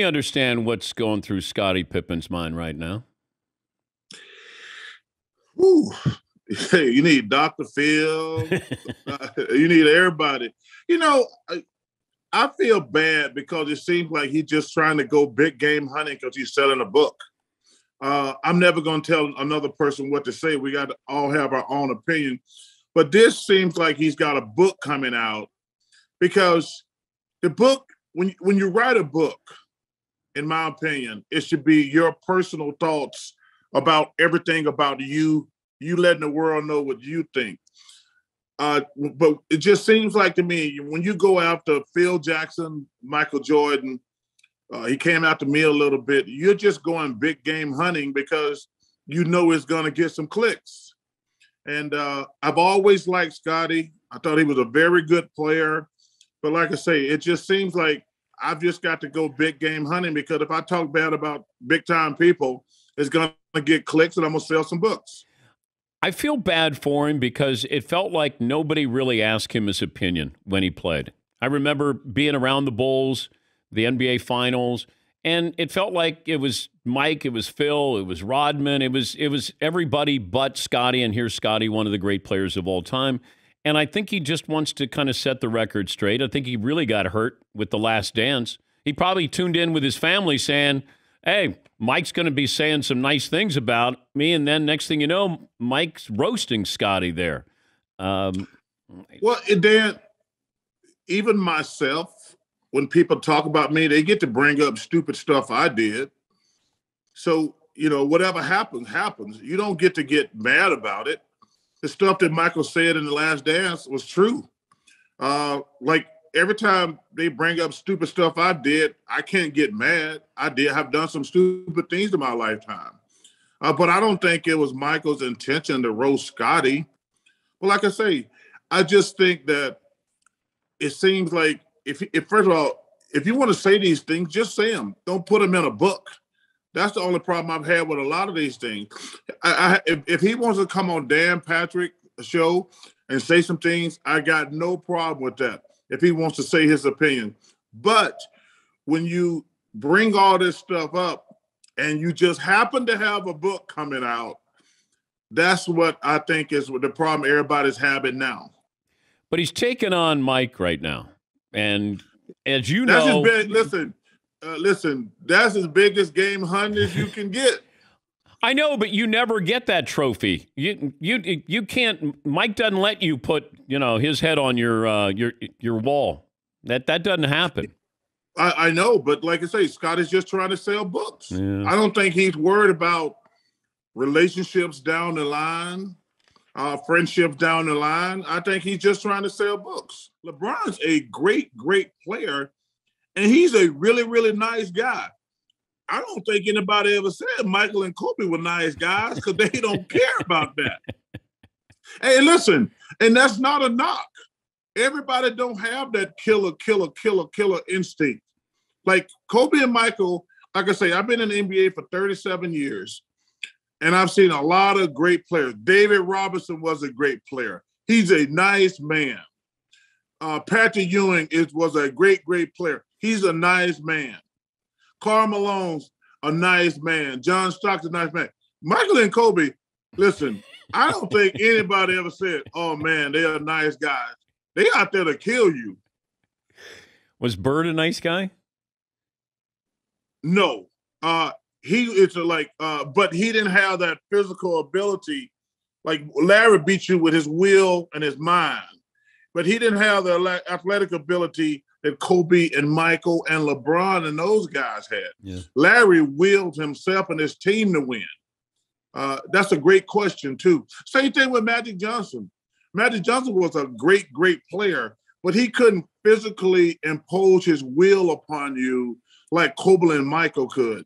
me understand what's going through Scottie Pippen's mind right now. Ooh, you need Dr. Phil. you need everybody. You know, I, I, feel bad because it seems like he's just trying to go big game hunting because he's selling a book. Uh, I'm never going to tell another person what to say. We got to all have our own opinion. But this seems like he's got a book coming out because the book, when, when you write a book, in my opinion, it should be your personal thoughts about everything about you, you letting the world know what you think. Uh, but it just seems like to me when you go after Phil Jackson, Michael Jordan, uh, he came after me a little bit. You're just going big game hunting because you know it's going to get some clicks. And uh, I've always liked Scottie. I thought he was a very good player. But like I say, it just seems like I've just got to go big game hunting because if I talk bad about big time people, it's going to get clicks and I'm going to sell some books. I feel bad for him because it felt like nobody really asked him his opinion when he played. I remember being around the Bulls, the NBA Finals, and it felt like it was Mike, it was Phil, it was Rodman, it was it was everybody but Scottie. And here's Scottie, one of the great players of all time. And I think he just wants to kind of set the record straight. I think he really got hurt with the last dance. He probably tuned in with his family saying, Hey, Mike's going to be saying some nice things about me. And then next thing you know, Mike's roasting Scottie there. Um, well, Dan, even myself, when people talk about me, they get to bring up stupid stuff I did. So, you know, whatever happens, happens. You don't get to get mad about it the stuff that Michael said in the last dance was true. Uh, like every time they bring up stupid stuff I did, I can't get mad. I did have done some stupid things in my lifetime. Uh, but I don't think it was Michael's intention to roast Scottie. But like I say, I just think that it seems like if, if first of all, if you want to say these things, just say them. Don't put them in a book. That's the only problem I've had with a lot of these things. I, I, if, if he wants to come on Dan Patrick show and say some things, I got no problem with that. If he wants to say his opinion, but when you bring all this stuff up and you just happen to have a book coming out, that's what I think is the problem everybody's having now. But he's taking on Mike right now, and as you that's know, been, listen, uh, listen, that's as big as game hunt as you can get. I know, but you never get that trophy. You you you can't. Mike doesn't let you put you know his head on your uh, your your wall. That that doesn't happen. I, I know, but like I say, Scott is just trying to sell books. Yeah. I don't think he's worried about relationships down the line, uh, friendships down the line. I think he's just trying to sell books. LeBron's a great, great player and he's a really, really nice guy. I don't think anybody ever said Michael and Kobe were nice guys because they don't care about that. Hey, listen, and that's not a knock. Everybody don't have that killer, killer, killer, killer instinct. Like Kobe and Michael, like I say, I've been in the NBA for 37 years, and I've seen a lot of great players. David Robinson was a great player. He's a nice man. Uh, Patrick Ewing is was a great, great player. He's a nice man. Karl Malone's a nice man. John Stockton's a nice man. Michael and Kobe, listen, I don't think anybody ever said, oh man, they are nice guys. They out there to kill you. Was Bird a nice guy? No. Uh he it's like uh but he didn't have that physical ability. Like Larry beat you with his will and his mind, but he didn't have the athletic ability that Kobe and Michael and LeBron and those guys had. Yeah. Larry willed himself and his team to win. Uh, that's a great question too. Same thing with Magic Johnson. Magic Johnson was a great, great player, but he couldn't physically impose his will upon you like Kobe and Michael could.